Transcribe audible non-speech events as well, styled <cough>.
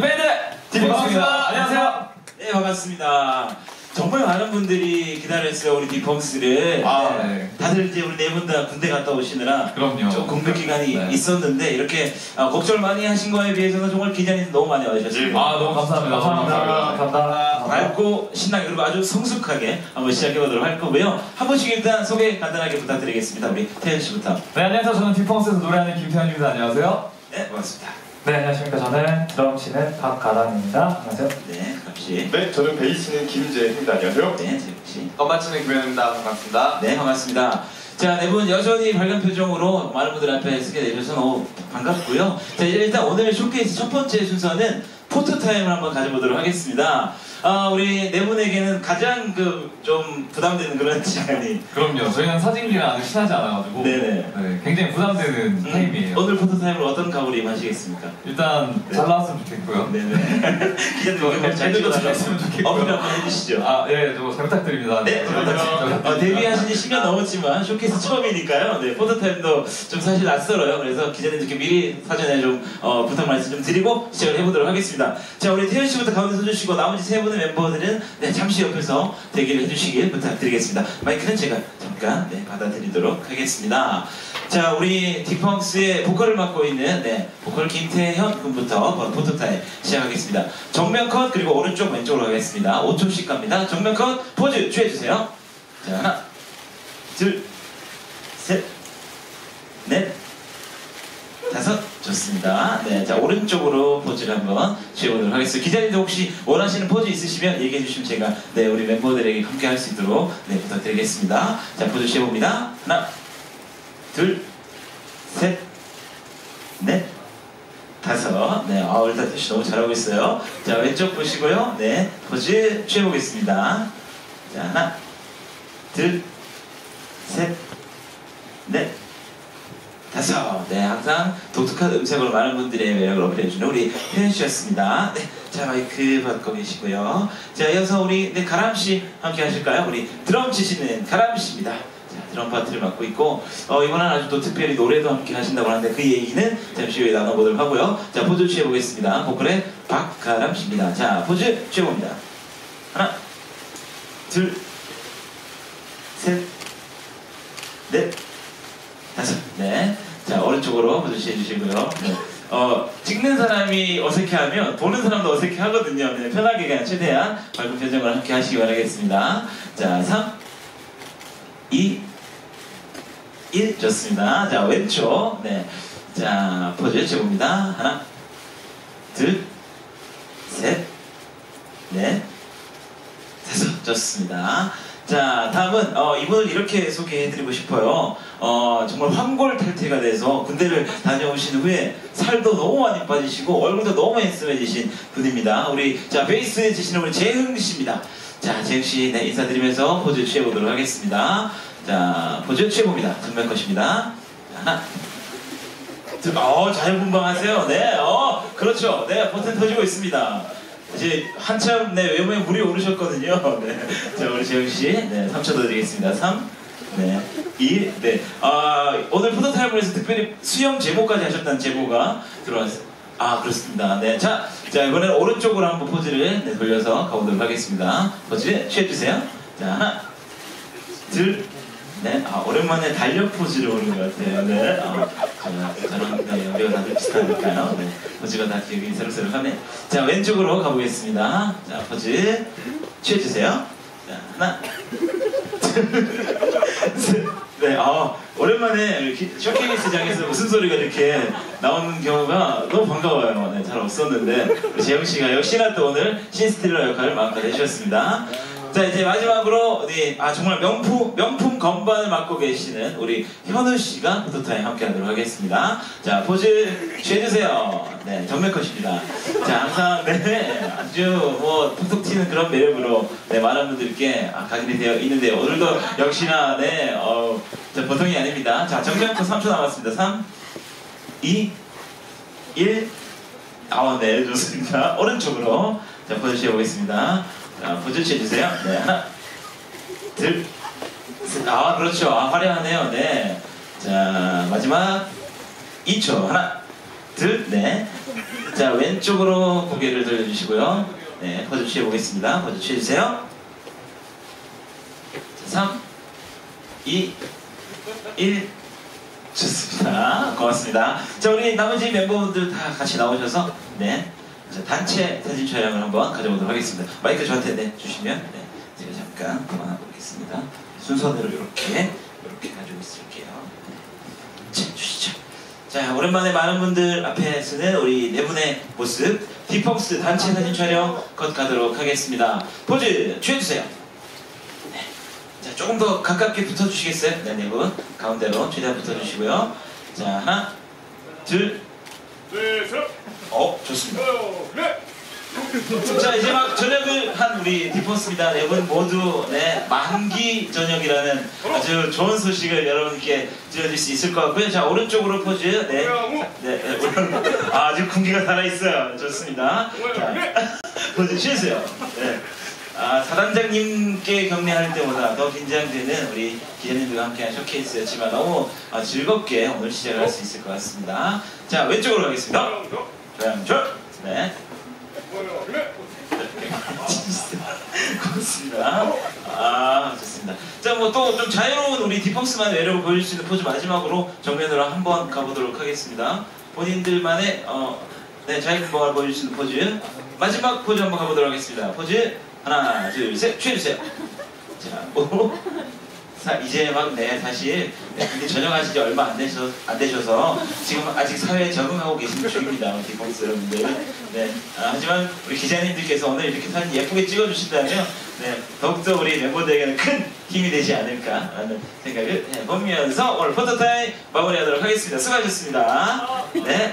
밴드 딕펑스입니다. 안녕하세요. 네 반갑습니다. 정말 많은 분들이 기다렸어요 우리 딕펑스를. 아, 네. 네. 다들 이제 우리 네 분 다 군대 갔다 오시느라 그럼요. 좀 공백 기간이 네. 있었는데 이렇게 아, 걱정을 많이 하신 거에 비해서는 정말 기자님 너무 많이 와주셨습니다. 아 너무 감사합니다. 감사합니다. 감사합니다. 밝고 신나게 그리고 아주 성숙하게 한번 시작해 보도록 할 거고요. 한 번씩 일단 소개 간단하게 부탁드리겠습니다. 우리 태현 씨부터. 네, 안녕하세요. 저는 딕펑스에서 노래하는 김태현입니다. 안녕하세요. 네 반갑습니다. 네, 안녕하십니까. 저는 드럼 치는 박가람입니다. 안녕하세요. 네 그럼 씨. 네, 저는 베이스는 김재입니다. 안녕하세요. 네 재욱 씨. 건반 치는 김현입니다. 반갑습니다. 네, 반갑습니다. 자, 네 분 여전히 밝은 표정으로 많은 분들 앞에 서게 되셔서 너무 반갑고요. 자, 이제 일단 오늘 쇼케이스 첫 번째 순서는 포토타임을 한번 가져보도록 하겠습니다. 아, 우리 네 분에게는 가장 그 좀 부담되는 그런 <laughs> 시간이 그럼요. 저희는 사진기랑 아직 친하지 않아가지고 네네. 네, 굉장히 부담되는 음, 타임이에요. 오늘 포토타임을 어떤 각오로 임하시겠습니까? 일단 네. 잘 나왔으면 좋겠고요. 네네. <laughs> 기자님 잘 했으면 좋겠고요. 어필 한번 해주시죠. 아, 예, 저 잘 부탁드립니다. 네, 잘 부탁드립니다. 어, 데뷔하신 지 10년 넘었지만 쇼케이스 처음이니까요. 네, 포토타임도 좀 사실 낯설어요. 그래서 기자님들께 미리 사전에 좀 어, 부탁 말씀 좀 드리고 시작을 해보도록 하겠습니다. 자, 우리 태현 씨부터 가운데 서주시고 나머지 세 분의 멤버들은 네, 잠시 옆에서 대기를 해주시길 부탁드리겠습니다. 마이크는 제가 잠깐 네, 받아드리도록 하겠습니다. 자, 우리 딕펑스의 보컬을 맡고 있는 네, 보컬 김태현 군부터 포토타임 시작하겠습니다. 정면 컷 그리고 오른쪽 왼쪽으로 가겠습니다. 5초씩 갑니다. 정면 컷 포즈 취해주세요. 자, 하나, 둘, 셋, 넷, 다섯, 좋습니다. 네, 자 오른쪽으로 포즈를 한번 취해보도록 하겠습니다. 기자님도 혹시 원하시는 포즈 있으시면 얘기해 주시면 제가 네 우리 멤버들에게 함께 할 수 있도록 네 부탁드리겠습니다. 자 포즈 취해봅니다. 하나, 둘, 셋, 넷, 다섯. 네, 아 일단 태현 씨 너무 잘하고 있어요. 자 왼쪽 보시고요. 네, 포즈 취해보겠습니다. 자 하나, 둘, 셋, 넷, 다섯. 네, 항상 독특한 음색으로 많은 분들의 매력을 어필해주는 우리 태현 씨였습니다. 네, 자 마이크 받고 계시고요. 자 이어서 우리 네 가람 씨 함께 하실까요? 우리 드럼 치시는 가람 씨입니다. 자 드럼 파트를 맡고 있고 어, 이번엔 아주 또 특별히 노래도 함께 하신다고 하는데 그 얘기는 잠시 후에 나눠보도록 하고요. 자 포즈 취해보겠습니다. 보컬의 박가람 씨입니다. 자 포즈 취해봅니다. 하나, 둘, 셋, 넷. 오른쪽으로 포즈 취해주시고요. 네. 어, 찍는 사람이 어색해하면 보는 사람도 어색해하거든요. 네, 편하게 그냥 최대한 밝은 표정을 함께 하시기 바라겠습니다. 자, 3, 2, 1. 좋습니다. 자, 왼쪽. 네. 자, 포즈 취해봅니다. 하나, 둘, 셋, 넷, 다섯. 좋습니다. 자, 다음은 어, 이분을 이렇게 소개해드리고 싶어요. 어, 정말 황골탈퇴가 돼서 군대를 다녀오신 후에 살도 너무 많이 빠지시고 얼굴도 너무 핸섬해지신 분입니다. 우리 자 베이스 치시는 우리 재흥 씨입니다. 자, 재흥 씨 네, 인사드리면서 포즈 취해보도록 하겠습니다. 자, 포즈 취해봅니다. 정면 컷입니다. 자, 하나, 둘, 어, 자연분방하세요. 네, 어, 그렇죠. 네, 버튼 터지고 있습니다. 이제 한참 네 외모에 물이 오르셨거든요. <laughs> 네. 자 우리 재영 씨, 네 3초 더 드리겠습니다. 3, 네, 2, 네. 아 오늘 포토타임을 해서 특별히 수영 제모까지 하셨다는 제보가 들어왔어요. 아 그렇습니다. 네, 자, 자 이번엔 오른쪽으로 한번 포즈를 네, 돌려서 가보도록 하겠습니다. 포즈 취해주세요. 자 하나, 둘. 네, 아, 오랜만에 달력 포즈를 보는 것 같아요. 네, 아, 저는, 네, 우리가 다들 비슷하니까요. 네, 포즈가 다 기억이 새록새록하네. 자, 왼쪽으로 가보겠습니다. 자, 포즈 취해주세요. 자, 하나. 네, 아, 오랜만에 쇼케이스장에서 무슨 소리가 이렇게 나오는 경우가 너무 반가워요. 네, 잘 없었는데 우리 재흥 씨가 역시나 또 오늘 신스틸러 역할을 마음껏 해주셨습니다. 자 이제 마지막으로 우리 아 정말 명품 명품 건반을 맡고 계시는 우리 현우 씨가 포토타임 함께하도록 하겠습니다. 자 포즈 취해주세요. 네 정면 컷입니다. 자 항상 네 아주 뭐 톡톡 튀는 그런 매력으로 네 많은 분들께 아, 각인이 되어 있는데 오늘도 역시나 네 어, 자, 보통이 아닙니다. 자 정면 컷 3초 남았습니다. 3, 2, 1. 아, 네, 좋습니다. 오른쪽으로 자 포즈 취해보겠습니다. 자, 포즈 취해주세요. 네, <laughs> 하나. 아, 그렇죠. 아, 화려하네요. 네. 자, 마지막 2초. 하나, 둘, 네. 자, 왼쪽으로 고개를 돌려주시고요. 네, 포즈 취해보겠습니다. 포즈 취해주세요. 자, 3, 2, 1. 좋습니다. 고맙습니다. 자, 우리 나머지 멤버분들 다 같이 나오셔서, 네. 자, 단체 사진 촬영을 한번 가져보도록 하겠습니다. 마이크 저한테 네, 주시면, 네. 제가 잠깐 그만하겠습니다. 순서대로 이렇게, 이렇게 가지고 있을게요. 자, 주시죠. 자, 오랜만에 많은 분들 앞에 서는 우리 네 분의 모습, 디펑스 단체 사진 촬영 컷 가도록 하겠습니다. 포즈 취해주세요. 네. 자, 조금 더 가깝게 붙어주시겠어요? 네, 네 분. 가운데로 최대한 붙어주시고요. 자, 하나, 둘, 네, 셋, 어, 좋습니다. 넷. 자 이제 막 저녁을 한 우리 디퍼스입니다. 네분 모두 네 만기 저녁이라는 아주 좋은 소식을 여러분께 들려줄 수 있을 것 같고요. 자 오른쪽으로 포즈 네. 네, 네 오른 아, 아주 군기가 살아 있어요. 좋습니다. 자, 포즈 취해주세요. 네. 아, 사단장님께 격려할 때보다 더 긴장되는 우리 기자님들과 함께한 쇼케이스였지만 너무 아, 즐겁게 오늘 시작을 할 수 있을 것 같습니다. 자 왼쪽으로 가겠습니다. 조양조 네. <laughs> 고맙습니다. 아, 좋습니다. 자, 뭐 또 좀 자유로운 우리 디펑스만 매력을 보여줄 수 있는 포즈 마지막으로 정면으로 한번 가보도록 하겠습니다. 본인들만의 어, 네, 자유로운 보여줄 수 있는 포즈 마지막 포즈 한번 가보도록 하겠습니다. 포즈 하나, 둘, 셋, 취해주세요. 자, 오. 사, 이제 막 네, 사실 네, 근데 전역하신 지 얼마 안 되셔 안 되셔서 지금 아직 사회에 적응하고 계시는 중입니다, 딕펑스 여러분들. 네, 아, 하지만 우리 기자님들께서 오늘 이렇게 사진 예쁘게 찍어주신다면 네, 더욱더 우리 멤버들에게는 큰 힘이 되지 않을까라는 생각을 해보면서 오늘 포토타임 마무리하도록 하겠습니다. 수고하셨습니다. 네.